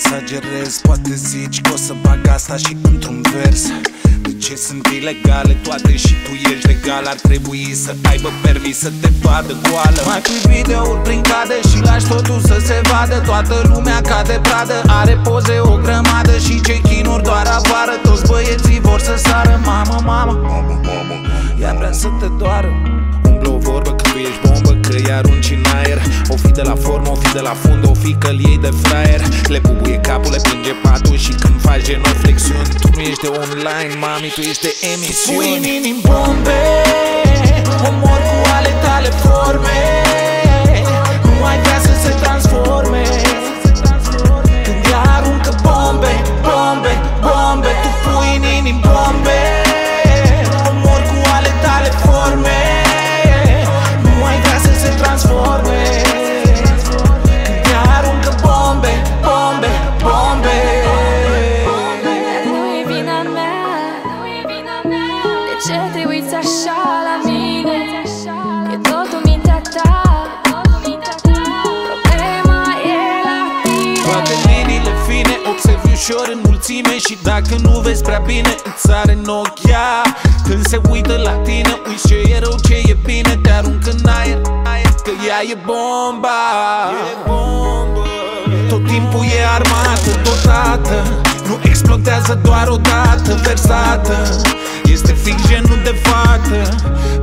exagerez Poate zici că o să bag asta și într-un vers. De ce sunt ilegale toate și tu ești legal? Ar trebui să aibă permis să te vadă goală. Mai pui videouri prin cade și lași totul să se vadă. Toată lumea cade pradă Are poze o grămadă și ce chinuri doar apară Toți băieții vor să sară Mamă, mamă, ea vrea să te doară. Umblă o vorbă că tu ești bombă Că îi arunci în aer. O fi de la formă, o fi de la fund O fi că iei de fraier. Le bubuie capul, le plânge patul Și când faci genoflexiuni Tu nu ești de online, mami, tu ești de emisiuni. Pui în inim bombe De ce te uiți așa la mine? E totul mintea ta. Problema e la tine. Toate liniile fine observi ușor în mulțime Și dacă nu vezi prea bine îți sare în ochi ea Când se uită la tine uiți ce e rău, ce e bine Te aruncă în aer, aer că ea e bomba. Tot timpul e armată, dotată Nu explodează doar o dată, versată Este fix genul de fată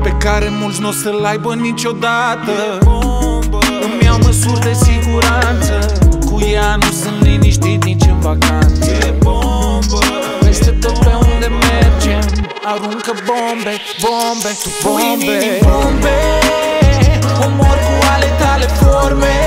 Pe care mulți nu o să-l aibă niciodată. Îmi iau măsuri de siguranță. Cu ea nu sunt liniștit nici în vacanță. E bombă. Peste tot pe unde mergem Aruncă bombe, bombe, bombe. bombe. Omor cu ale tale forme